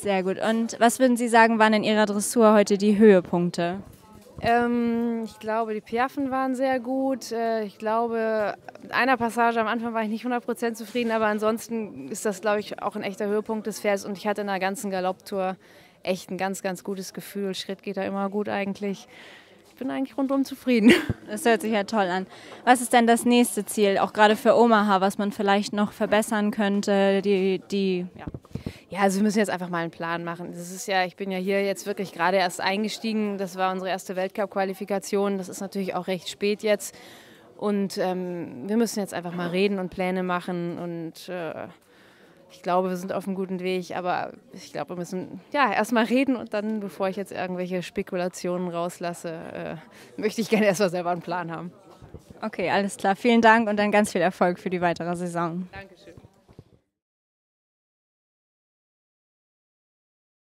Sehr gut. Und was würden Sie sagen, waren in Ihrer Dressur heute die Höhepunkte? Ähm, ich glaube, die Piaffen waren sehr gut. Äh, ich glaube, mit einer Passage am Anfang war ich nicht 100% zufrieden, aber ansonsten ist das, glaube ich, auch ein echter Höhepunkt des Pferdes. Und ich hatte in der ganzen Galopptour echt ein ganz, ganz gutes Gefühl. Schritt geht da immer gut eigentlich. Ich bin eigentlich rundum zufrieden. Das hört sich ja toll an. Was ist denn das nächste Ziel, auch gerade für Omaha, was man vielleicht noch verbessern könnte? Die, die, ja. Ja, also wir müssen jetzt einfach mal einen Plan machen. Das ist ja, ich bin ja hier jetzt wirklich gerade erst eingestiegen. Das war unsere erste Weltcup-Qualifikation. Das ist natürlich auch recht spät jetzt. Und ähm, wir müssen jetzt einfach mal reden und Pläne machen. Und äh, ich glaube, wir sind auf einem guten Weg. Aber ich glaube, wir müssen ja erstmal reden und dann, bevor ich jetzt irgendwelche Spekulationen rauslasse, äh, möchte ich gerne erstmal selber einen Plan haben. Okay, alles klar. Vielen Dank und dann ganz viel Erfolg für die weitere Saison. Dankeschön.